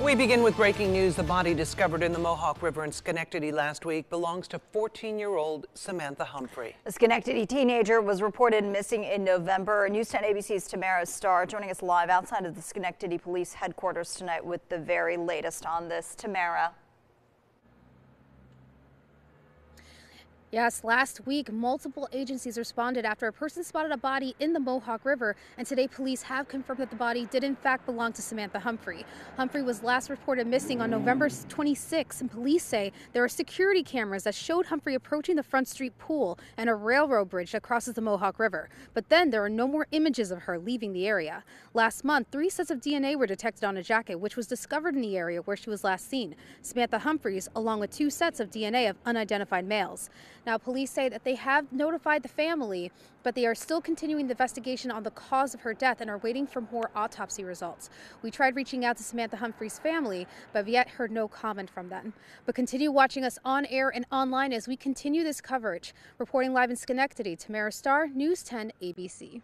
We begin with breaking news. The body discovered in the Mohawk River in Schenectady last week belongs to 14 year old Samantha Humphrey. A Schenectady teenager was reported missing in November. News 10 ABC's Tamara Starr joining us live outside of the Schenectady Police headquarters tonight with the very latest on this. Tamara. Yes, last week, multiple agencies responded after a person spotted a body in the Mohawk River, and today police have confirmed that the body did in fact belong to Samantha Humphrey. Humphrey was last reported missing on November 26, and police say there are security cameras that showed Humphrey approaching the Front Street pool and a railroad bridge that crosses the Mohawk River. But then there are no more images of her leaving the area. Last month, three sets of DNA were detected on a jacket, which was discovered in the area where she was last seen. Samantha Humphreys, along with two sets of DNA of unidentified males. Now, police say that they have notified the family, but they are still continuing the investigation on the cause of her death and are waiting for more autopsy results. We tried reaching out to Samantha Humphrey's family, but have yet heard no comment from them. But continue watching us on air and online as we continue this coverage. Reporting live in Schenectady, Tamara Starr, News 10 ABC.